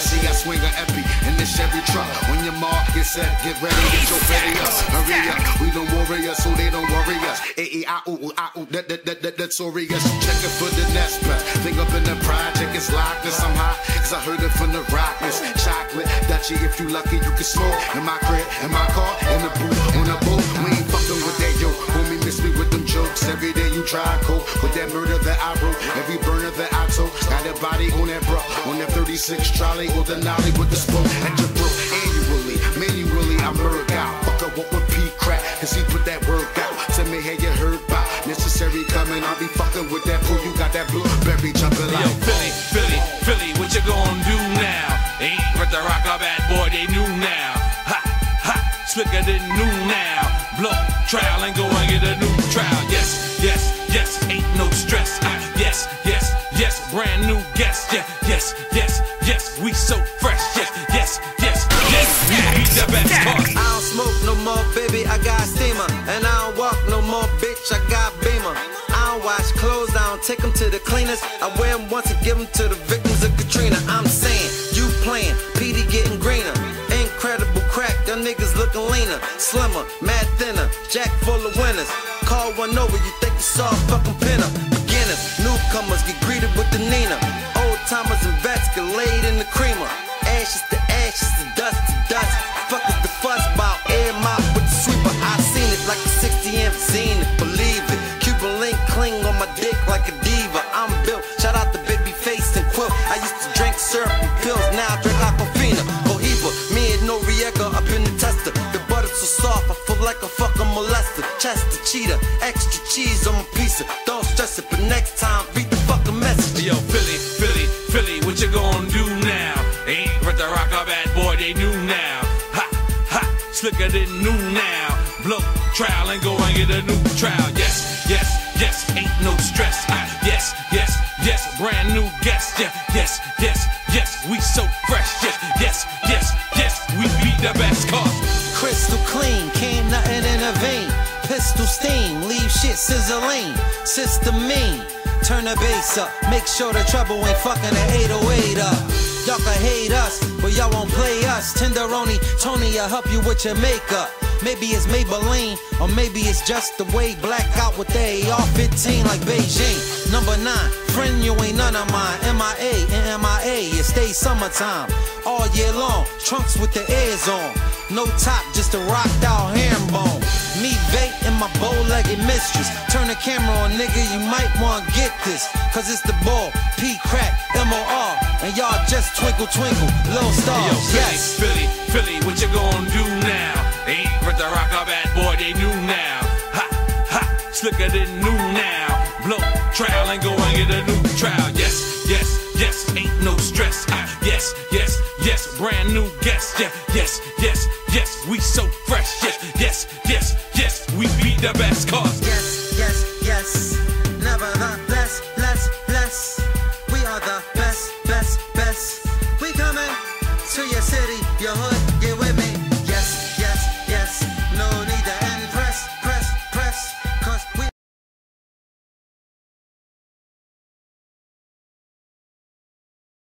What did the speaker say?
swing a epi in the Chevy truck. When your mark get set, get ready, get your ready up. Hurry up, we don't worry us, so they don't worry us. A E I O O I O, that that that that that's sorry us. Checking for the next best. Think up in the project, it's locked us. I'm hot, cause I heard it from the rockers. Chocolate, Dutchie, if you lucky, you can smoke. In my crib, in my car, in the booth, on the boat. We ain't fucking with that yo. Homie, miss me with them jokes. Every day you try to cope with that murder that I wrote. Every body on that bro. On that 36 trolley or the nolly with the spoke. At your bro, annually, manually, I murk out. Fuck up with P Crakk, cause he put that work out. Tell me, hey, you heard about necessary coming. I'll be fucking with that pool. You got that blueberry jumping Yo. Philly, Philly, Philly, what you gonna do now? Ain't with the rock a bad boy, they knew now. Ha, ha, slicker than new now. Blow trial and go and get a new Yeah, yes, yes, yes, we so fresh. Yes, yes, yes, yes, we be the best. Cause I don't smoke no more, baby, I got steamer. And I don't walk no more, bitch, I got beamer. I don't wash clothes, I don't take them to the cleaners. I wear them once and give them to the victims of Katrina. I'm saying, you playing, Peedi getting greener. Incredible crack, them niggas looking leaner. Slimmer, mad thinner, jack full of winners. Call one over, you think you saw a fucking pinner. Like a fucking molester. Chester cheetah, extra cheese on my pizza. Don't stress it, but next time read the fucking message. Yo, Philly, Philly, Philly, what you gonna do now? Ain't with the rock a bad boy, they knew now. Ha, ha, slicker than new now. Blow trial and go and get a new trial. Yes, yes, yes, ain't no stress. Ah, yes, yes, yes, brand new guest. Yeah, yes, yes, yes, we so fresh. Yes, yes, yes, yes, we be the best cause. Crystal clean, can't nothing intervene. Pistol steam, leave shit sizzling. System mean, turn the bass up. Make sure the trouble ain't fucking the 808 up. Y'all can hate us, but y'all won't play us. Tenderoni, Tony, I'll help you with your makeup. Maybe it's Maybelline, or maybe it's just the way black out with the AR-15 like Beijing. Number nine, friend, you ain't none of mine. MIA and MIA, it stays summertime. All year long, trunks with the airs on. No top, just a rocked out bone. Me vape and my bow-legged mistress. Turn the camera on, nigga, you might wanna get this. Cause it's the ball, P Crakk, M-O-R. And y'all just twinkle, twinkle, little stars. Yo, Philly, yes. Philly, Philly, what you gonna do now? Ain't with the rock a bad boy, they knew now. Ha, ha, slicker than new now. Blow trial and go and get a new trial. Yes, yes, yes, ain't no stress. Yes, yes, yes, brand new guest. Yeah, yes, yes, yes, we so fresh. Yes, yes, yes, yes, we be the best cause. Yes, yes, yes. Less, less. We are the best, best, best. We coming to your city, your hood, get with me.